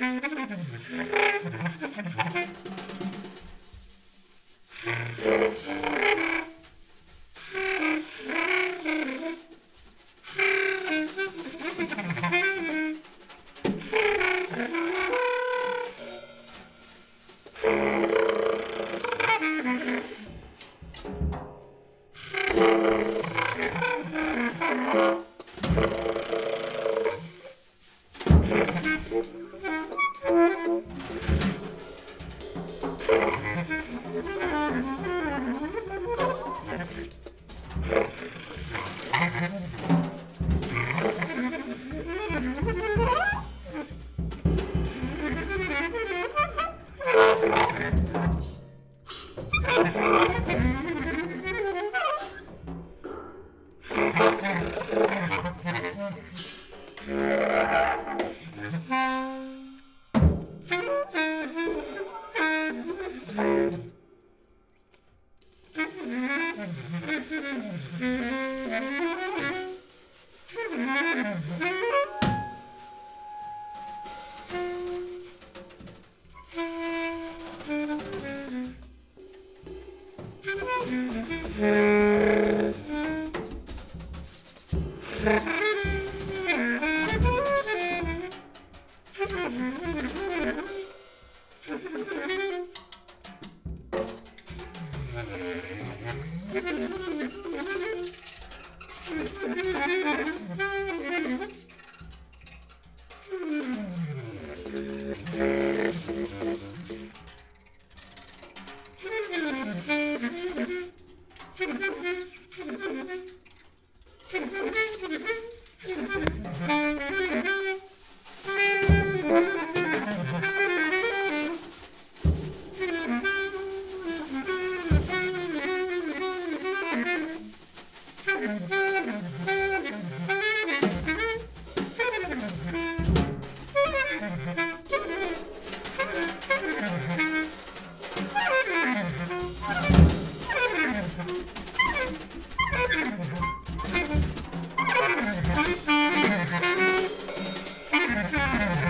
Thank you. Mm-hmm. Thank you. Ha ha ha!